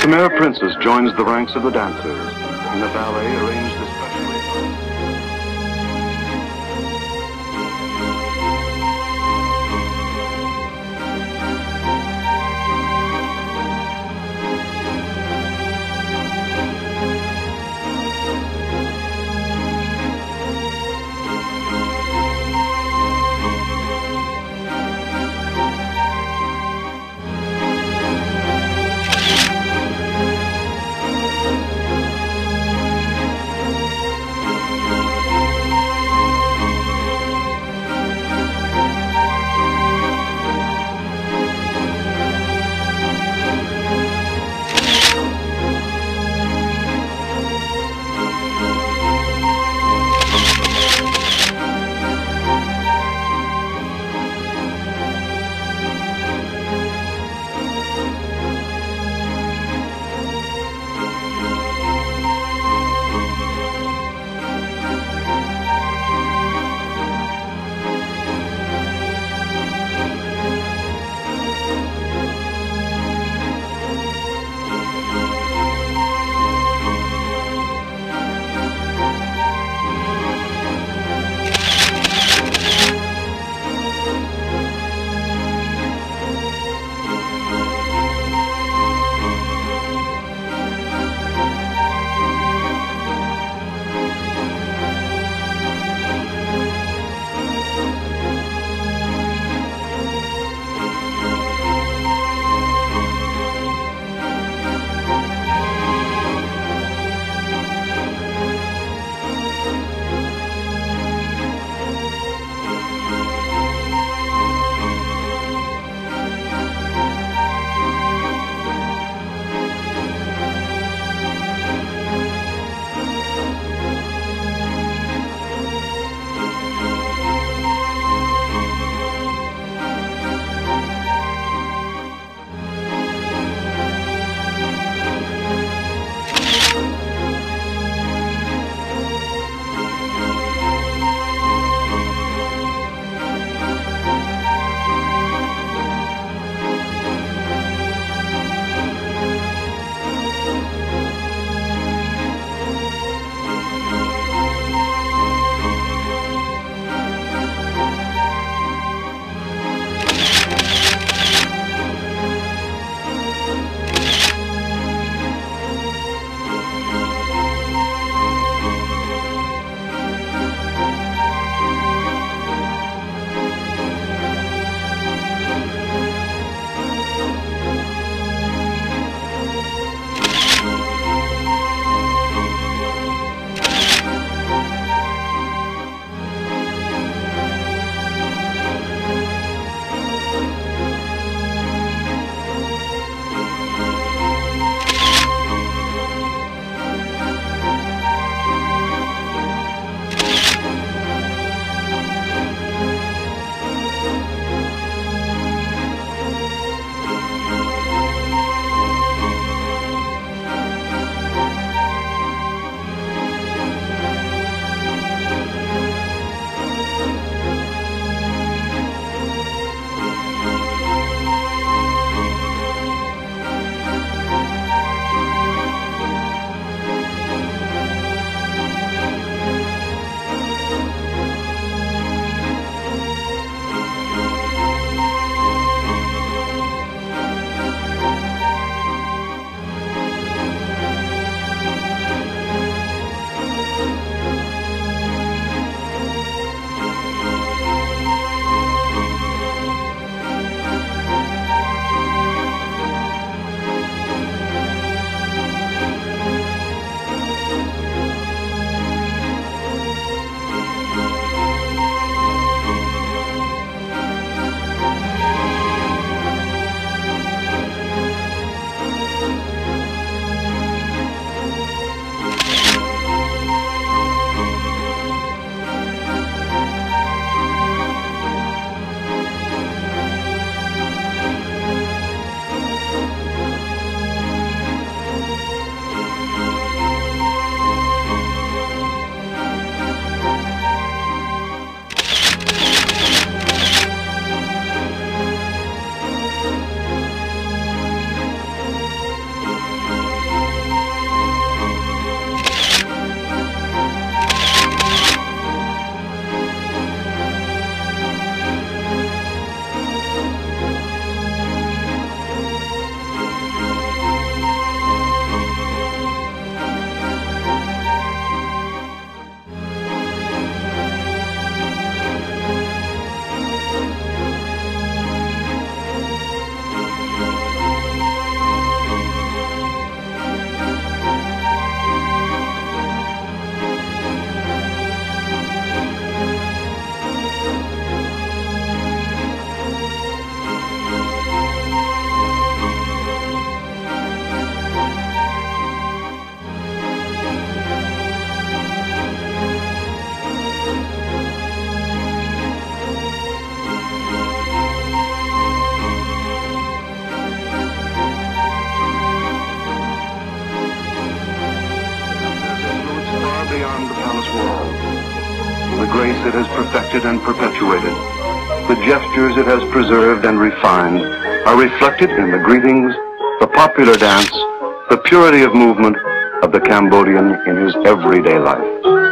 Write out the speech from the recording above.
Khmer princess joins the ranks of the dancers in a ballet arranged beyond the palace walls. The grace it has perfected and perpetuated, the gestures it has preserved and refined, are reflected in the greetings, the popular dance, the purity of movement of the Cambodian in his everyday life.